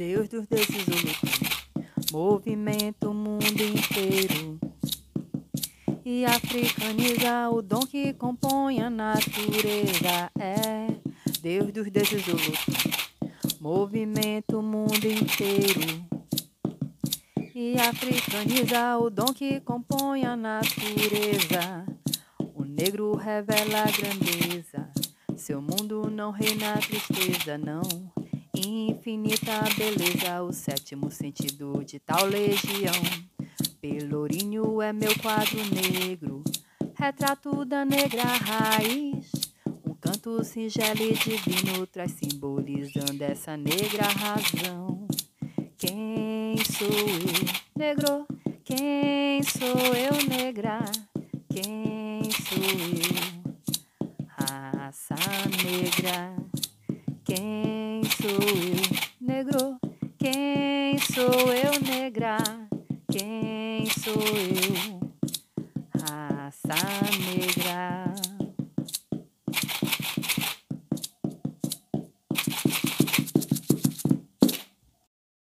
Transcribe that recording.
Deus dos deuses o movimenta o mundo inteiro e africaniza o dom que compõe a natureza. É Deus dos deuses o movimenta o mundo inteiro e africaniza o dom que compõe a natureza. O negro revela a grandeza, seu mundo não reina a tristeza, não. Infinita beleza, o sétimo sentido de tal legião. Pelourinho é meu quadro negro, retrato da negra raiz. Um canto singelo e divino traz simbolizando essa negra razão. Quem sou eu, negro? Quem sou eu, negra? Quem sou eu? Raça negra. Quem sou eu, negro? Quem sou eu, negra? Quem sou eu? Raça negra.